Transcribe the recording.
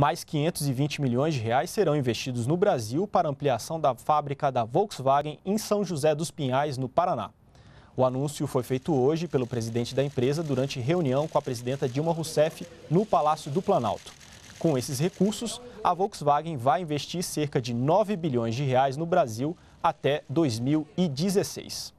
Mais 520 milhões de reais serão investidos no Brasil para ampliação da fábrica da Volkswagen em São José dos Pinhais, no Paraná. O anúncio foi feito hoje pelo presidente da empresa durante reunião com a presidenta Dilma Rousseff no Palácio do Planalto. Com esses recursos, a Volkswagen vai investir cerca de 9 bilhões de reais no Brasil até 2016.